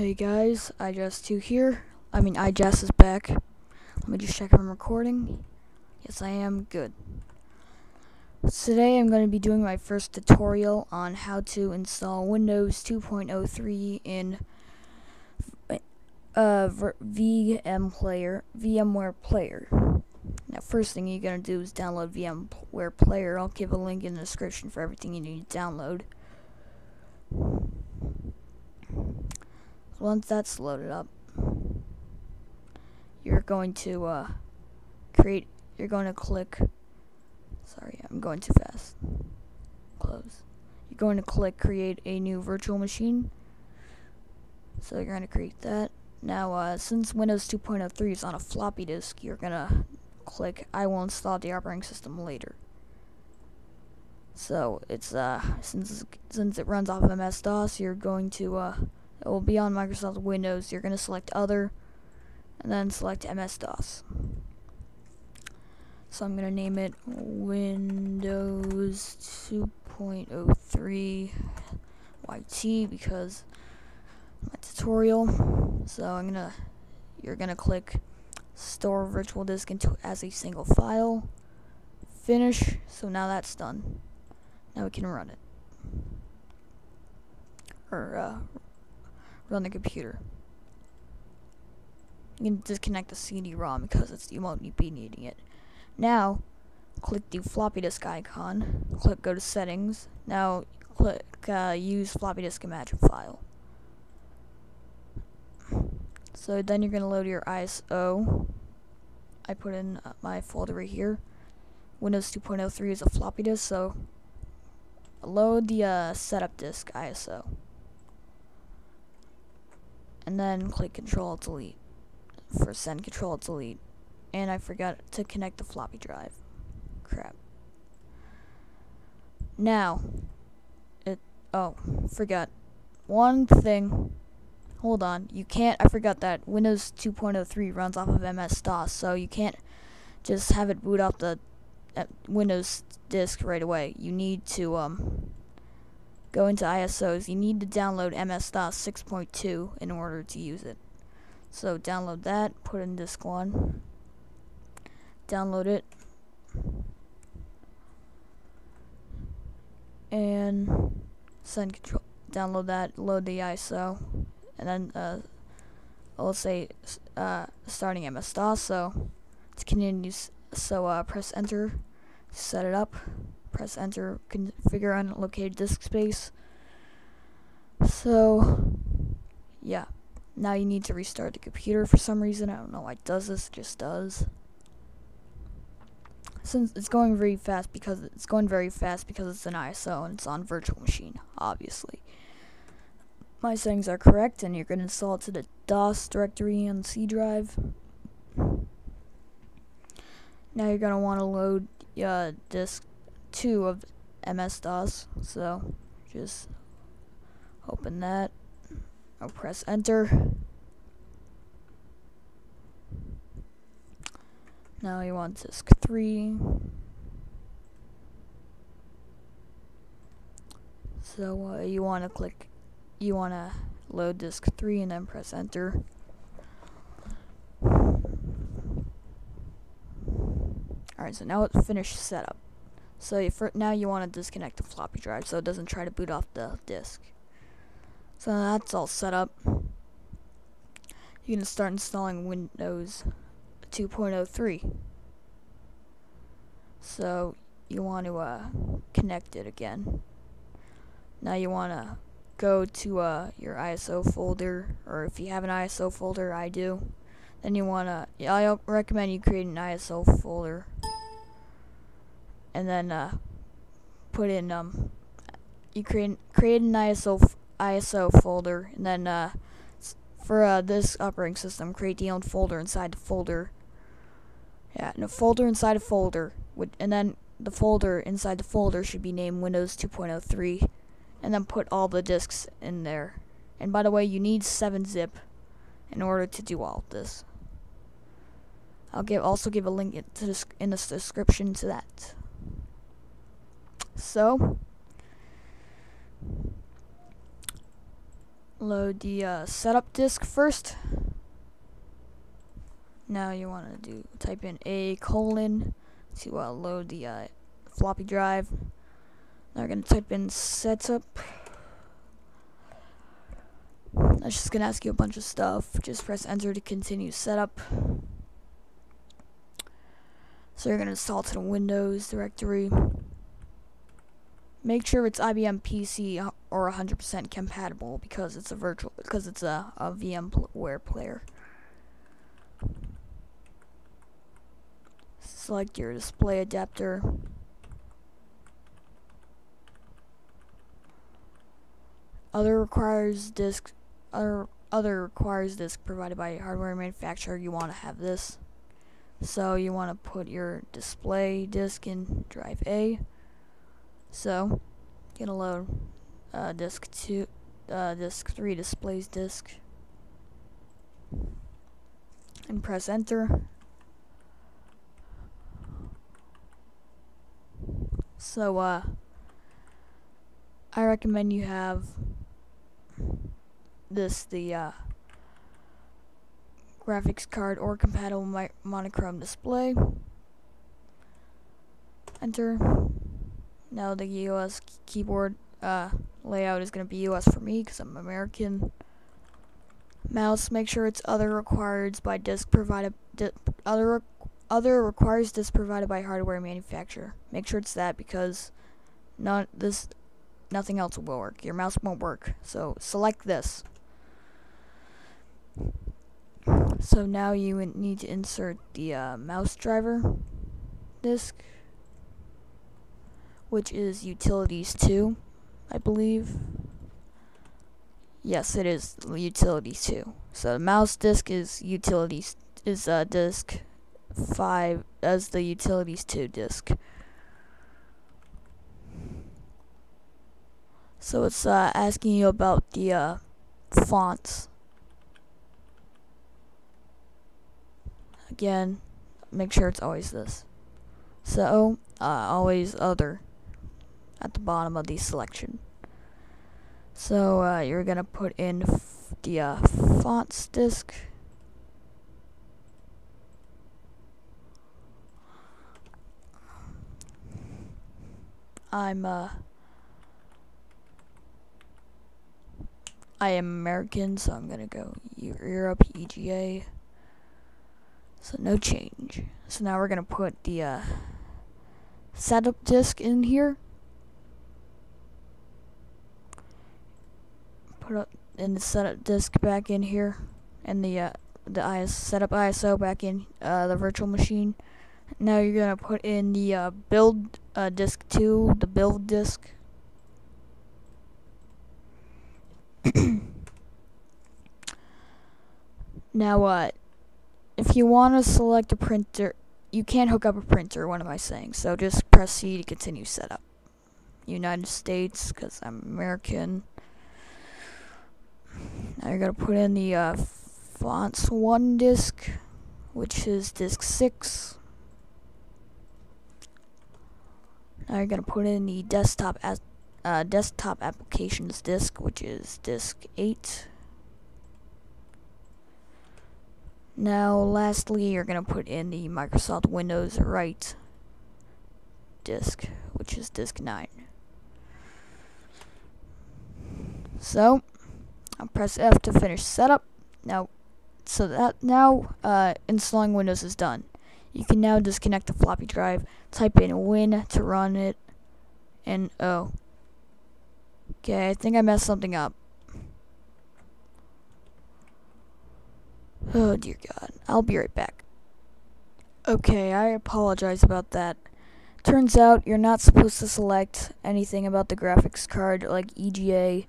Hey guys, Ijast 2 here. I mean, Ijast is back. Let me just check if I'm recording. Yes, I am. Good. Today I'm going to be doing my first tutorial on how to install Windows 2.03 in uh, VM Player, VMware Player. Now, first thing you're going to do is download VMware Player. I'll give a link in the description for everything you need to download. Once that's loaded up, you're going to uh, create, you're going to click, sorry, I'm going too fast, close. You're going to click create a new virtual machine. So you're going to create that. Now, uh, since Windows 2.03 is on a floppy disk, you're going to click I will install the operating system later. So it's uh since since it runs off of MS DOS, you're going to uh it will be on Microsoft Windows. You're going to select Other, and then select MS-DOS. So I'm going to name it Windows 2.03 YT because my tutorial. So I'm going to, you're going to click Store Virtual Disk into as a single file. Finish. So now that's done. Now we can run it. Or, uh, run the computer. You can disconnect the CD-ROM because it's, you won't be needing it. Now, click the floppy disk icon. Click go to settings. Now, click uh, use floppy disk imagine file. So then you're going to load your ISO. I put in uh, my folder right here. Windows 2.03 is a floppy disk, so load the uh, setup disk ISO and then click Control Delete for send Control Delete. And I forgot to connect the floppy drive. Crap. Now, it. Oh, forgot. One thing. Hold on. You can't. I forgot that Windows 2.03 runs off of MS DOS, so you can't just have it boot off the uh, Windows disk right away. You need to um go into ISOs, you need to download MS-DOS 6.2 in order to use it. So download that, put in disk 1, download it, and send control, download that, load the ISO, and then uh, let's say uh, starting MS-DOS, so to continue, so uh, press enter, set it up press enter, configure unallocated disk space. So, yeah. Now you need to restart the computer for some reason. I don't know why it does this, it just does. Since it's going very fast because it's going very fast because it's an ISO and it's on virtual machine, obviously. My settings are correct and you're going to install it to the DOS directory on C drive. Now you're going to want to load uh, disk two of MS-DOS, so just open that. I'll press enter. Now you want disk 3. So uh, you want to click, you want to load disk 3 and then press enter. Alright, so now it's finished setup. So for now you want to disconnect the floppy drive so it doesn't try to boot off the disk. So that's all set up. You can start installing Windows 2.03. So you want to uh, connect it again. Now you want to go to uh, your ISO folder, or if you have an ISO folder, I do. Then you want to, I recommend you create an ISO folder and then uh, put in um, you create create an ISO ISO folder, and then uh, for uh, this operating system, create the own folder inside the folder. Yeah, and a folder inside a folder, would, and then the folder inside the folder should be named Windows 2.03, and then put all the disks in there. And by the way, you need 7-zip in order to do all this. I'll give also give a link to this in the description to that. So, load the uh, setup disk first. Now you want to do type in a colon to uh, load the uh, floppy drive. Now we're going to type in setup. That's just going to ask you a bunch of stuff. Just press enter to continue setup. So you're going to install to the Windows directory. Make sure it's IBM PC or 100% compatible because it's a virtual because it's a, a VMware player. Select your display adapter. Other requires disk other other requires disk provided by hardware manufacturer. You want to have this. So you want to put your display disk in drive A. So, gonna load uh, disk two, uh, disk three displays disk, and press enter. So, uh, I recommend you have this the uh, graphics card or compatible monochrome display. Enter. Now the US keyboard uh, layout is going to be US for me because I'm American. Mouse, make sure it's other required by disk provided. Di other other requires disk provided by hardware manufacturer. Make sure it's that because not this nothing else will work. Your mouse won't work. So select this. So now you need to insert the uh, mouse driver disk which is Utilities 2, I believe. Yes, it is Utilities 2. So the mouse disk is Utilities is uh, disk 5 as the Utilities 2 disk. So it's uh, asking you about the uh, fonts. Again, make sure it's always this. So, uh, always other at the bottom of the selection. So uh, you're gonna put in the uh, fonts disk. I'm uh I am American, so I'm gonna go Europe EGA. So no change. So now we're gonna put the uh, setup disk in here. Put up in the setup disk back in here, and the uh, the IS setup ISO back in uh, the virtual machine. Now you're gonna put in the uh, build uh, disk two, the build disk. now, uh, if you want to select a printer, you can't hook up a printer. What am I saying? So just press C to continue setup. United States, because I'm American. Now you're to put in the uh, fonts 1 disk, which is disk 6. Now you're to put in the desktop as uh, desktop applications disk, which is disk 8. Now, lastly, you're going to put in the Microsoft Windows Write disk, which is disk 9. So, I'll press F to finish setup. Now, so that now uh, installing Windows is done. You can now disconnect the floppy drive, type in win to run it, and oh. Okay, I think I messed something up. Oh dear God. I'll be right back. Okay, I apologize about that. Turns out you're not supposed to select anything about the graphics card like EGA.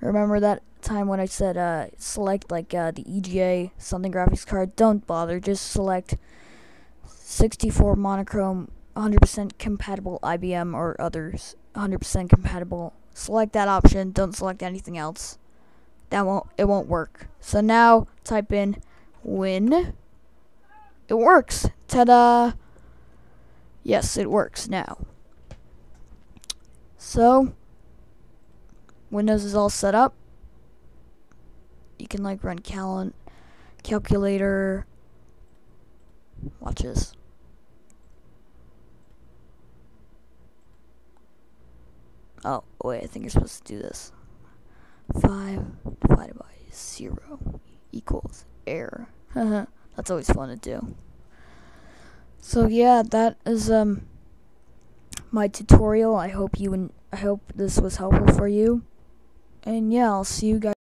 Remember that time when I said uh, select like uh, the EGA something graphics card, don't bother. Just select 64 monochrome, 100% compatible IBM or others, 100% compatible. Select that option. Don't select anything else. That won't it won't work. So now type in win. It works. Ta-da! Yes, it works now. So Windows is all set up. Can like run cal calculator. Watch this. Oh, wait, I think you're supposed to do this. 5 divided by 0 equals error. That's always fun to do. So yeah, that is um my tutorial. I hope you and I hope this was helpful for you. And yeah, I'll see you guys